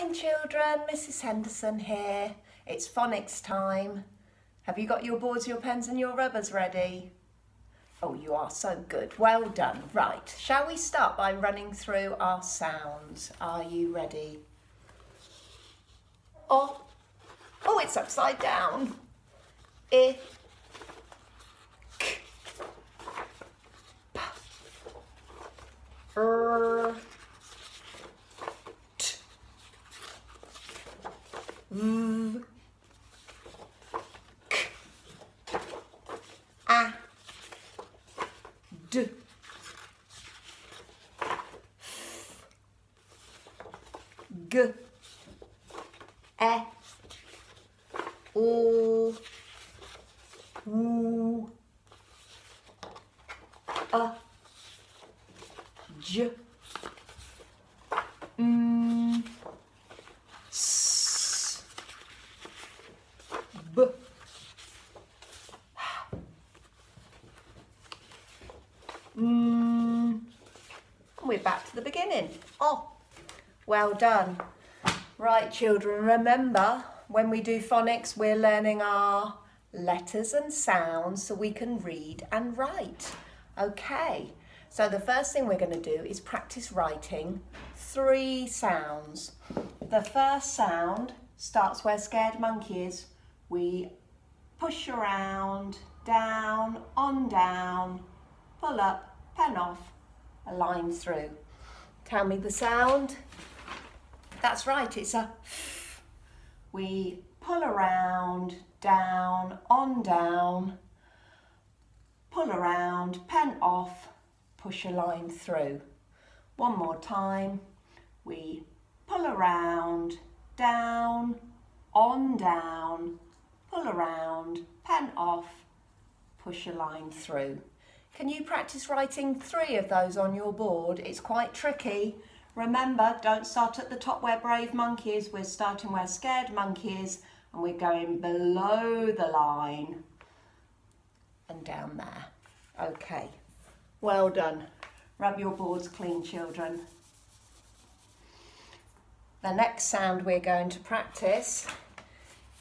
morning children, Mrs Henderson here. It's phonics time. Have you got your boards, your pens and your rubbers ready? Oh, you are so good. Well done. Right, shall we start by running through our sounds? Are you ready? Oh, oh, it's upside down. I, d g. E. O. U. A j well done. Right, children, remember when we do phonics, we're learning our letters and sounds so we can read and write. Okay, so the first thing we're going to do is practice writing three sounds. The first sound starts where scared monkey is. We push around, down, on, down, pull up, pen off, a line through. Tell me the sound. That's right, it's a. We pull around, down, on, down, pull around, pen off, push a line through. One more time. We pull around, down, on, down, pull around, pen off, push a line through. Can you practice writing three of those on your board? It's quite tricky. Remember, don't start at the top where brave monkey is. We're starting where scared monkey is and we're going below the line and down there. Okay, well done. Rub your boards clean, children. The next sound we're going to practice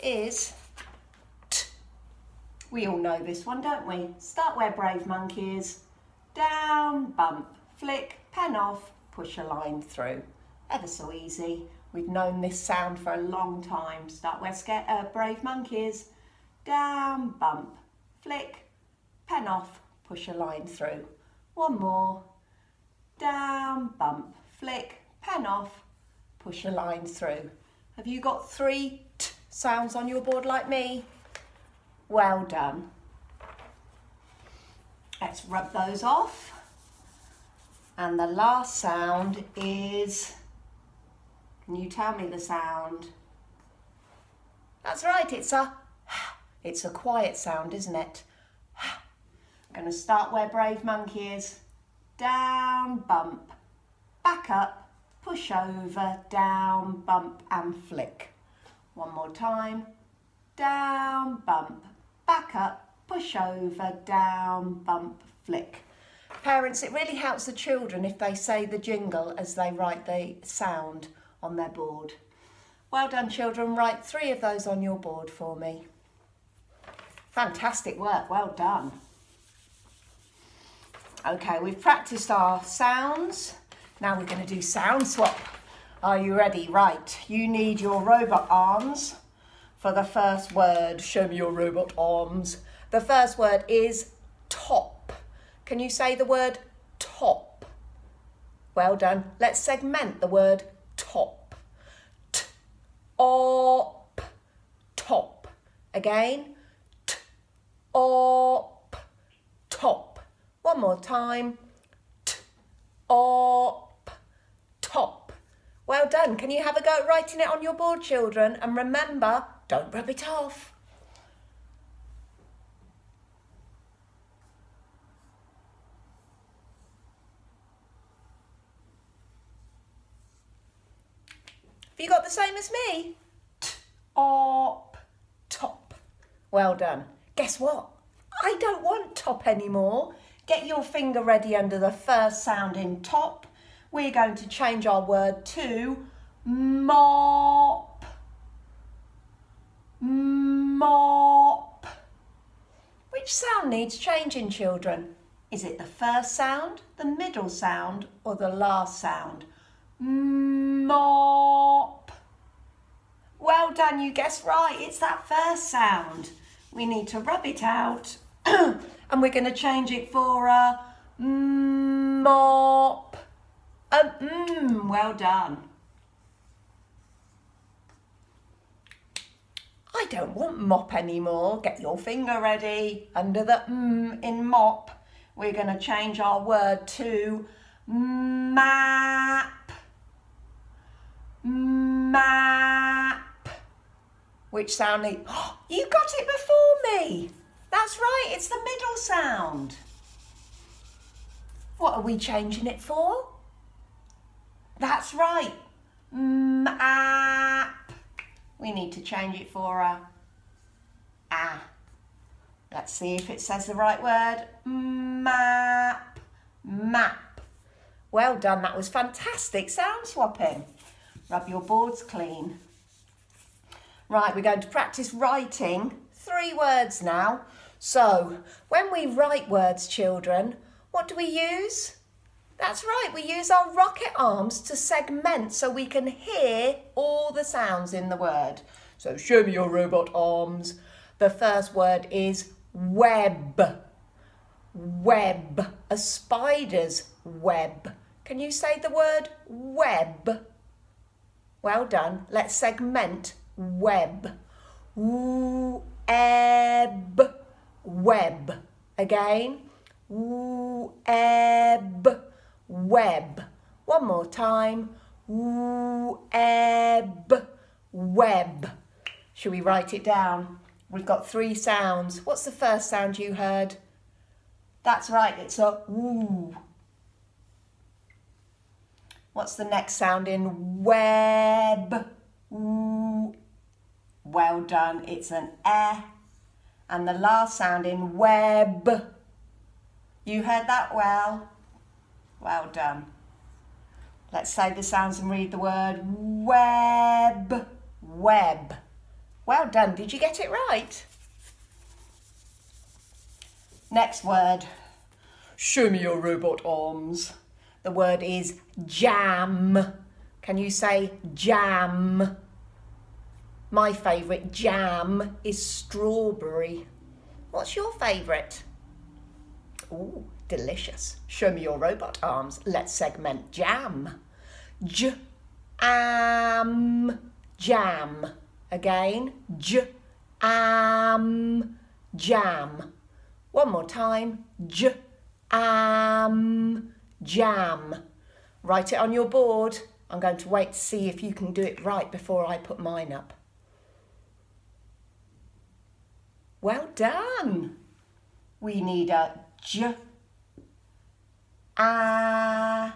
is t. we all know this one, don't we? Start where brave monkey is. Down, bump, flick, pen off, push a line through. Ever so easy. We've known this sound for a long time. Start where scared, uh, brave monkeys. Down, bump, flick, pen off, push a line through. One more. Down, bump, flick, pen off, push a line through. Have you got three t sounds on your board like me? Well done. Let's rub those off. And the last sound is, can you tell me the sound? That's right, it's a, it's a quiet sound, isn't it? I'm going to start where Brave Monkey is. Down, bump, back up, push over, down, bump and flick. One more time. Down, bump, back up, push over, down, bump, flick. Parents, it really helps the children if they say the jingle as they write the sound on their board. Well done children, write three of those on your board for me. Fantastic work, well done. Okay, we've practiced our sounds. Now we're going to do sound swap. Are you ready? Right, you need your robot arms for the first word. Show me your robot arms. The first word is top. Can you say the word top? Well done. Let's segment the word top. T op top. Again. T op top. One more time. T op top. Well done. Can you have a go at writing it on your board, children? And remember, don't rub it off. Have you got the same as me? Top, top. Well done. Guess what? I don't want top anymore. Get your finger ready under the first sound in top. We're going to change our word to mop, mop. Which sound needs changing, children? Is it the first sound, the middle sound, or the last sound? Mop. Well done, you guessed right. It's that first sound. We need to rub it out and we're going to change it for a mop. A mmm, well done. I don't want mop anymore. Get your finger ready. Under the mm in mop, we're going to change our word to map. Map. Which sound? Oh, you got it before me. That's right, it's the middle sound. What are we changing it for? That's right, map. We need to change it for a ah. Let's see if it says the right word. Map. Map. Well done, that was fantastic sound swapping. Rub your boards clean. Right, we're going to practice writing three words now. So, when we write words, children, what do we use? That's right, we use our rocket arms to segment so we can hear all the sounds in the word. So, show me your robot arms. The first word is web. Web. A spider's web. Can you say the word web? Well done. Let's segment web. Web web. Again, web, web. One more time, web, web. Should we write it down? We've got three sounds. What's the first sound you heard? That's right, it's a woo. What's the next sound in web? Woo. Well done, it's an eh and the last sound in web. You heard that well? Well done. Let's say the sounds and read the word web. Web. Well done. Did you get it right? Next word. Show me your robot arms. The word is jam. Can you say jam? My favourite jam is strawberry. What's your favourite? Ooh, delicious. Show me your robot arms. Let's segment jam. J am jam. Again, j am jam. One more time. J am jam. Write it on your board. I'm going to wait to see if you can do it right before I put mine up. Well done. We need a j, a,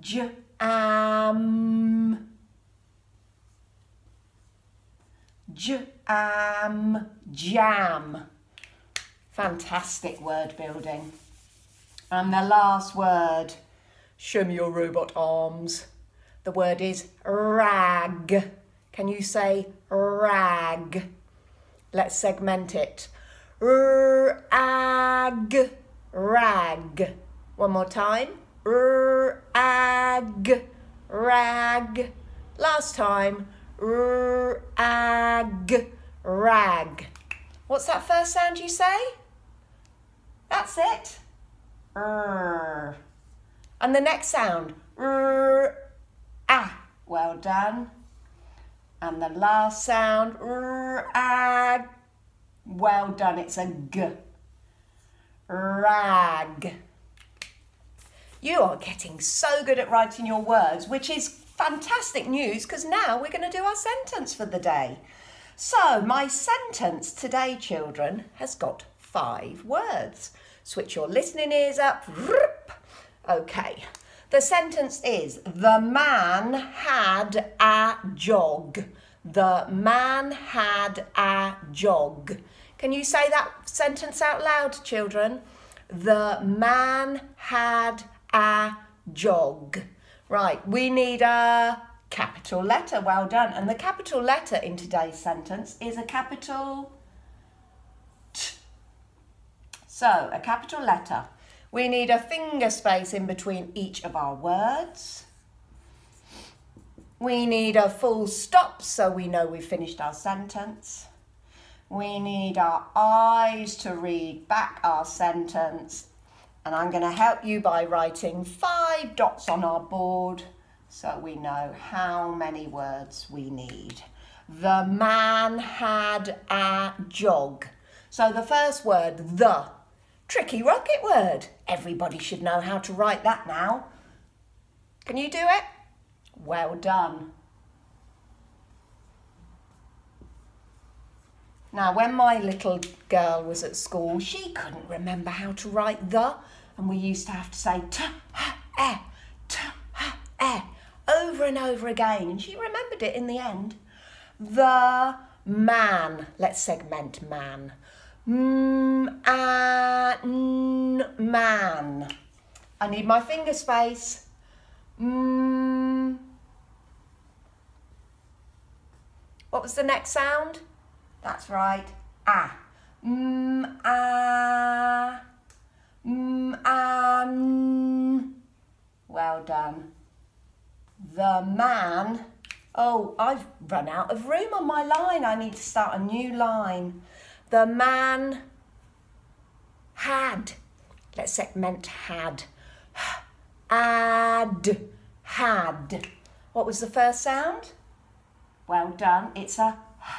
j, am, j, am, jam. Fantastic word building. And the last word, show me your robot arms. The word is rag. Can you say rag? Let's segment it. Rag, rag. One more time. Rag, rag. Last time. Rag, rag. What's that first sound you say? That's it. R. And the next sound. Ah. Well done. And the last sound, rag. Well done, it's a g. Rag. You are getting so good at writing your words, which is fantastic news because now we're going to do our sentence for the day. So, my sentence today, children, has got five words. Switch your listening ears up. Okay. The sentence is The man had a jog. The man had a jog. Can you say that sentence out loud, children? The man had a jog. Right, we need a capital letter. Well done. And the capital letter in today's sentence is a capital T. So, a capital letter. We need a finger space in between each of our words. We need a full stop so we know we've finished our sentence. We need our eyes to read back our sentence. And I'm going to help you by writing five dots on our board so we know how many words we need. The man had a jog. So the first word, the. Tricky rocket word. Everybody should know how to write that now. Can you do it? Well done. Now, when my little girl was at school, she couldn't remember how to write the, and we used to have to say t, ha, e, t, ha, e, over and over again, and she remembered it in the end. The man, let's segment man. M, a, n, man. I need my finger space. Mm. What was the next sound? That's right. Ah. Mm, ah. Mm, ah. Well done. The man. Oh, I've run out of room on my line. I need to start a new line. The man had. Let's segment had. Ad. Had. What was the first sound? Well done. It's a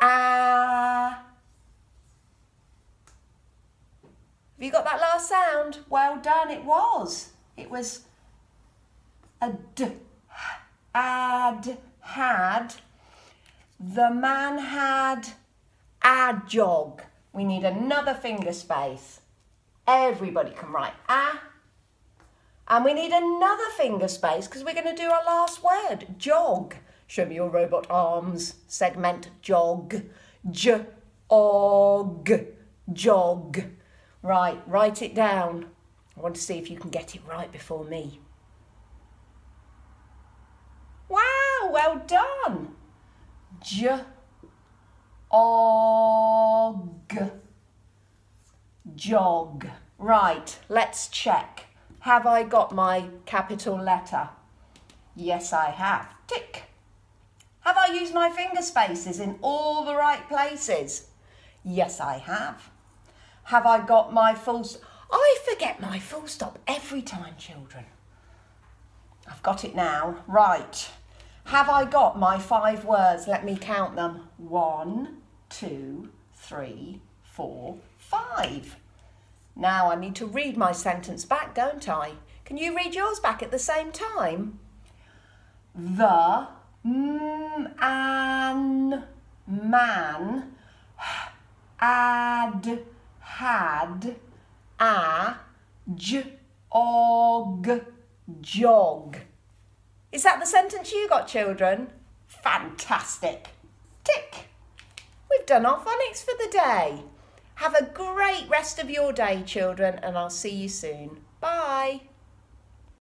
Ah. Have you got that last sound? Well done, it was. It was a d, ad, had. The man had a jog. We need another finger space. Everybody can write a. And we need another finger space because we're going to do our last word, jog. Show me your robot arms. Segment jog. J og. Jog. Right, write it down. I want to see if you can get it right before me. Wow, well done. J og. Jog. Right, let's check. Have I got my capital letter? Yes, I have. Tick. Have I used my finger spaces in all the right places? Yes, I have. Have I got my full... I forget my full stop every time, children. I've got it now. Right. Have I got my five words? Let me count them. One, two, three, four, five. Now I need to read my sentence back, don't I? Can you read yours back at the same time? The M an man ad had a j og jog. Is that the sentence you got, children? Fantastic. Tick. We've done our phonics for the day. Have a great rest of your day, children, and I'll see you soon. Bye.